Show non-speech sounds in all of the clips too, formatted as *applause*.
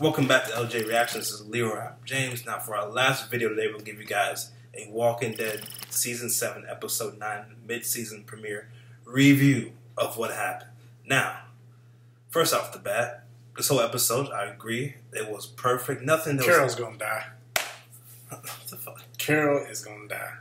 Welcome back to LJ Reactions. This is Leroy James. Now, for our last video today, we'll give you guys a Walking Dead Season 7, Episode 9 mid season premiere review of what happened. Now, first off the bat, this whole episode, I agree, it was perfect. Nothing that Carol's was. gonna die. What *laughs* the fuck? Carol is gonna die.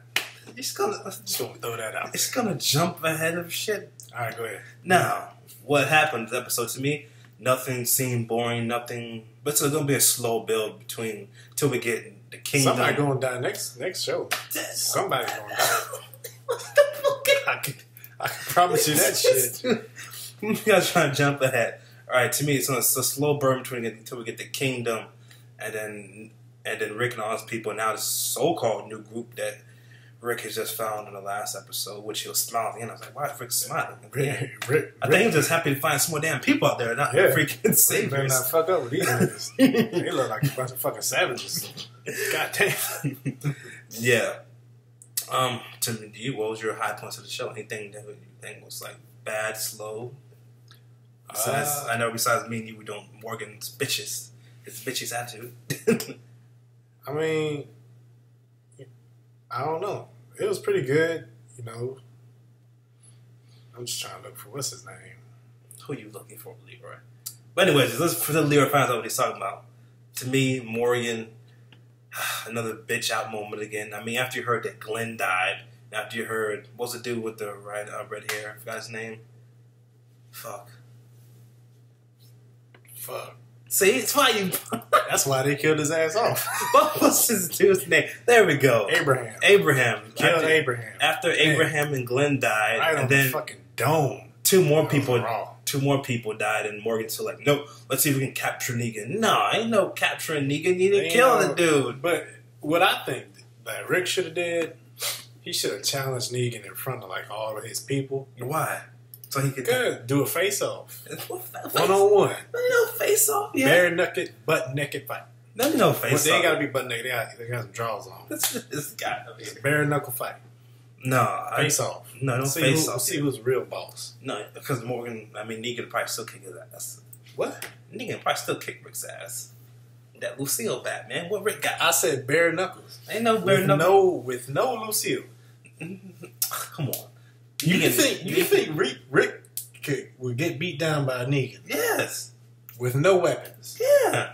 It's gonna, Just gonna throw that out. it's gonna jump ahead of shit. All right, go ahead. Now, what happened this episode to me? Nothing seemed boring. Nothing, but it's gonna be a slow build between till we get the kingdom. Somebody gonna die next next show. Somebody's gonna die. what the fuck? I can, I can promise you that shit. *laughs* you guys trying to jump ahead. All right, to me, it's, a, it's a slow burn between until we get the kingdom, and then and then Rick and all his people. Now this so-called new group that Rick has just found in the last episode, which he was smiling. And I was like, why is Rick smiling? the? Rick, Rick, I think he's just happy to find some more damn people out there, not Yeah. freaking Rick better saviors. not fuck up with these niggas. *laughs* they look like a bunch of fucking savages. God damn. yeah. Um, to you, what was your high points of the show? Anything that you think was like bad, slow? Besides, Uh, I know besides me and you, we don't Morgan's bitches. His bitches attitude. *laughs* I mean, I don't know. It was pretty good, you know. I'm just trying to look for what's his name. Who you looking for, Leroy? But anyways, let's for the Leroy finds out what he's talking about. To me, Morgan, *sighs* another bitch out moment again. I mean, after you heard that Glenn died, after you heard what's the dude with the red uh, red hair? I forgot his name. Fuck. Fuck. See, it's why you. *laughs* That's why they killed his ass off. *laughs* what was his dude's name? There we go. Abraham. Abraham. Killed after, Abraham. After Abraham and Glenn died, Right and the then fucking dome. two more That people, two more people died, and Morgan's like, nope. Let's see if we can capture Negan. No, ain't no capturing Negan. You didn't kill no- the dude. But what I think that Rick should have did, he should have challenged Negan in front of like all of his people. Why? So he could Good. Do a face off. One on one. No face off. Yeah. Bare naked, butt naked fight. No, no Well, face they ain't gotta be butt naked. They got, they got some drawers on. *laughs* This, this guy. Bare knuckle fight. No, I, Face off. no, don't see face who, off. See who's real boss. No, because Morgan. I mean, Negan probably still kick his ass. What? Negan probably still kick Rick's ass. That Lucille Batman. What Rick got? I said bare knuckles. Ain't no bare With knuckle. no, with no Lucille. *laughs* Come on. You Negan- think you think Rick Rick could, would get beat down by Negan Yes. with no weapons? Yeah.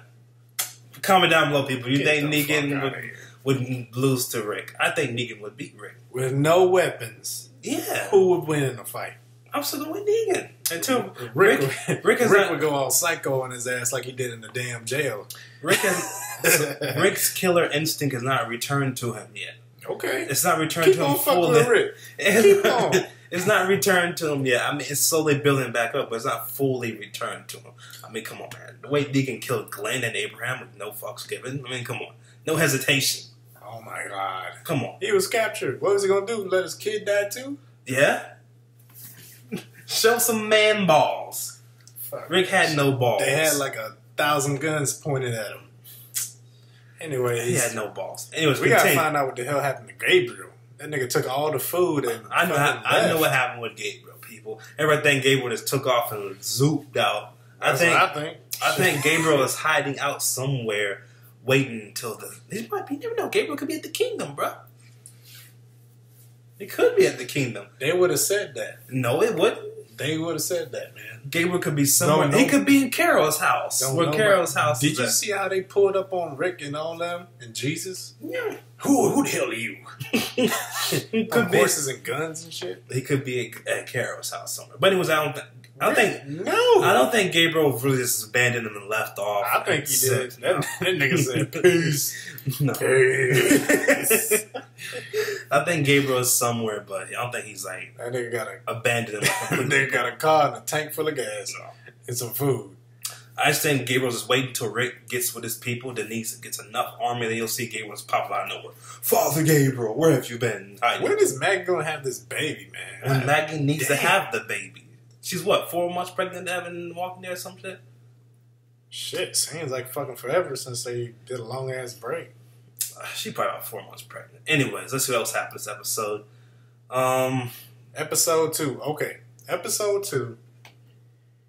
Comment down below, people. You Get think the Negan would, would lose to Rick? I think Negan would beat Rick. With no weapons, Yeah. who would win in a fight? I'm still going Negan. Until Rick, Rick, Rick, Rick is not- would go all psycho on his ass like he did in the damn jail. Rick has, *laughs* Rick's killer instinct has not returned to him yet. Okay, It's not returned keep to him fully. with Rick. It's, Keep on. *laughs* it's not returned to him yet. I mean, it's slowly building back up, but it's not fully returned to him. I mean, come on, man. The way Negan killed Glenn and Abraham with no fucks given. I mean, come on. No hesitation. Oh my god, Come on. he was captured. What was he gonna do? Let his kid die too? Yeah? *laughs* Show some man balls. Fuck. Rick had no balls. They had like a thousand guns pointed at him. Anyways, he had no balls. Anyways, we gotta find out what the hell happened to Gabriel. That nigga took all the food and I know. fucking I, know what happened with Gabriel. People, everything Gabriel just took off and zooped out. I think. what I think. I think Gabriel is hiding out somewhere, waiting until the. He might be. You never know. Gabriel could be at the kingdom, bro. It could be at the kingdom. They would have said that. No, it wouldn't. They mm. would have said that, man. Gabriel could be somewhere. no. He could be in Carol's house. Don't where Carol's about- house Did is you at. see how they pulled up on Rick and all them and Jesus? Yeah. Who who the hell are you? he *laughs* On could be. horses and guns and shit. He could be at, at Carol's house somewhere. But anyways, I don't. Th- I don't think. no. I don't think Gabriel really just abandoned him and left off. I think he and did. said, That, that nigga *laughs* said peace. No. Peace. *laughs* I think Gabriel is somewhere, but I don't think he's like that nigga got a abandoned him. *laughs* that nigga got a car and a tank full of gas and some food. I just think Gabriel's just waiting until Rick gets with his people. Denise gets enough army that you'll see Gabriel's pop out of nowhere. Father Gabriel, where have you been? hiding?" When is Maggie gonna have this baby, man? When Maggie needs to have the baby. She's what, four months pregnant, having walking there or some shit? Shit, seems like fucking forever since they did a long ass break. Uh, *sighs* She probably about four months pregnant. Anyways, let's see what else happened this episode. Um, Episode two. Okay. Episode two.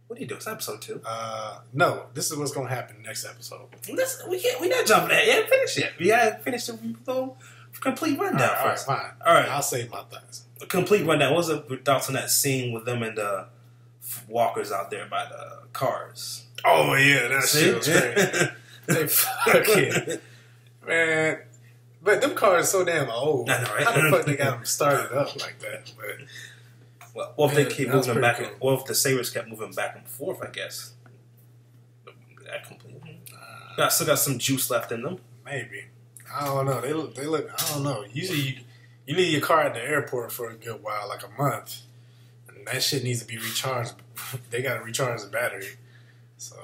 What do you do? It's episode two. Uh, no, this is what's gonna happen next episode. This, we can't. We're not jumping that yet. Finish it. We gotta finish the little complete All rundown right, all right, first. fine. All right. I'll save my thoughts. A complete rundown. What's up your thoughts on that scene with them and the walkers out there by the cars? Oh yeah, that See? shit was great. *laughs* they fucking man. But them cars are so damn old. I know, right? How the fuck they got them started up like that? But Well, what if they keep moving back? And, what if the Saviors kept moving back and forth? I guess. That complete. uh, Got still got some juice left in them. maybe I don't know. They look. They look. I don't know. Usually, you, you leave your car at the airport for a good while, like a month, that shit needs to be recharged. *laughs* they got to recharge the battery. So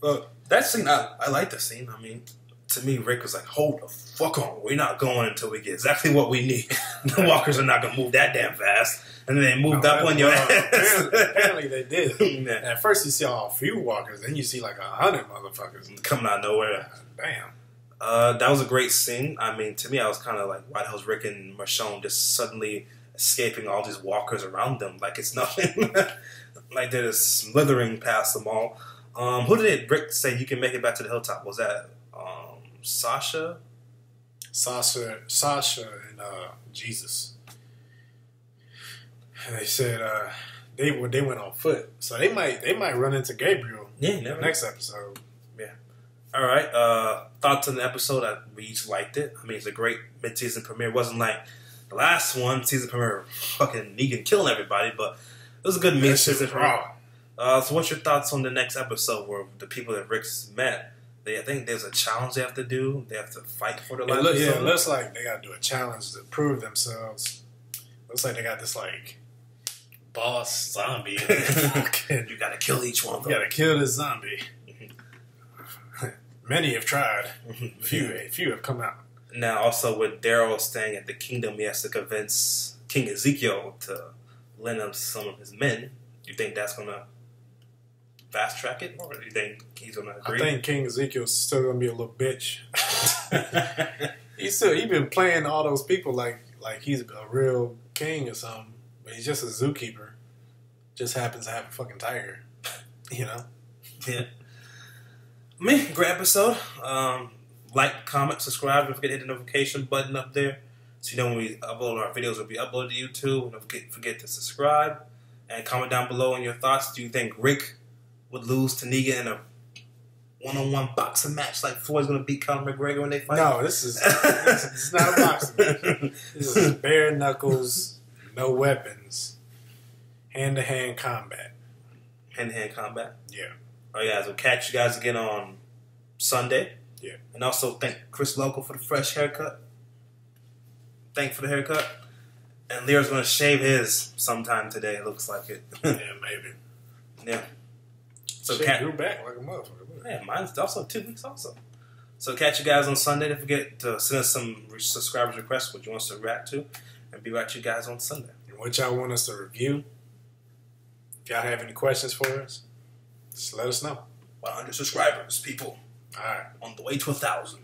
Well, that scene, I, I like the scene. I mean, to me, Rick was like, "Hold the fuck on, we're not going until we get exactly what we need." *laughs* the walkers are not gonna move that damn fast, and then they moved up No, on your ass. apparently, apparently they did. *laughs* Yeah. At first, you see all a few walkers, then you see like a hundred motherfuckers. Coming out of nowhere. Damn. Uh, that was a great scene. I mean, to me, I was kind of like, why the hell's Rick and Michonne just suddenly escaping all these walkers around them like it's nothing? *laughs* like they're just slithering past them all. Um, who did Rick say you can make it back to the hilltop? Was that um, Sasha? Sasha, Sasha, and uh, Jesus. And they said uh, they were they went on foot, so they might they might run into Gabriel Yeah, never. next episode. Yeah. All right. Uh, thoughts on the episode? I, we each liked it. I mean, it's a great mid-season premiere. It wasn't like the last one season premiere, fucking Negan killing everybody, but it was a good That shit mid-season was premiere. raw. Uh, so, what's your thoughts on the next episode where the people that Rick's met? They, I think there's a challenge they have to do. They have to fight for the lives. look, yeah, it looks like they got to do a challenge to prove themselves. Looks like they got this like boss zombie. *laughs* you you gotta kill each one of. You got to kill this zombie. *laughs* Many have tried. *laughs* Few, few have come out. Now, also with Daryl staying at the kingdom, he has to convince King Ezekiel to lend him some of his men. You think that's gonna fast track it, or do you think he's gonna agree? I think King Ezekiel's still gonna be a little bitch. *laughs* he's still he been playing all those people like like he's a real king or something, but he's just a zookeeper. Just happens to have a fucking tiger, you know. *laughs* yeah. I mean, great episode. Um, like, comment, subscribe. Don't forget to hit the notification button up there, so you know when we upload our videos will be uploaded to YouTube. Don't forget, forget to subscribe and comment down below on your thoughts. Do you think Rick would lose to Negan in a one-on-one boxing match like Floyd's going to beat Conor McGregor when they fight? No, this is this is not a *laughs* boxing. match. This is bare knuckles, no weapons, hand to hand combat. Hand-to-hand combat. Yeah. All right, guys. We'll catch you guys again on Sunday. Yeah. And also thank Chris Local for the fresh haircut. Thank for the haircut. And Lear's going to shave his sometime today. Looks like it. *laughs* Yeah, maybe. yeah. So Shit cat. grew back like a motherfucker. Yeah, mine's also two weeks also. So catch you guys on Sunday. Don't forget to send us some re- subscribers requests what you want us to react to, and be right to you guys on Sunday. And what y'all want us to review? If y'all have any questions for us, just let us know. 100 subscribers, people, All right. on the way to a thousand.